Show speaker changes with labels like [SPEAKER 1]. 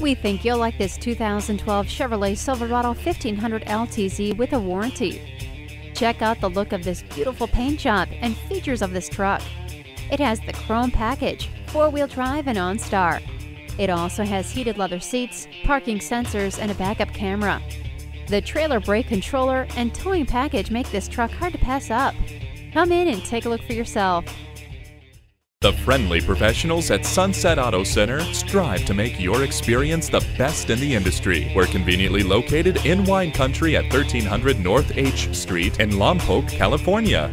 [SPEAKER 1] We think you'll like this 2012 Chevrolet Silverado 1500 LTZ with a warranty. Check out the look of this beautiful paint job and features of this truck. It has the chrome package, four-wheel drive and OnStar. It also has heated leather seats, parking sensors, and a backup camera. The trailer brake controller and towing package make this truck hard to pass up. Come in and take a look for yourself.
[SPEAKER 2] The friendly professionals at Sunset Auto Center strive to make your experience the best in the industry. We're conveniently located in wine country at 1300 North H Street in Lompoc, California.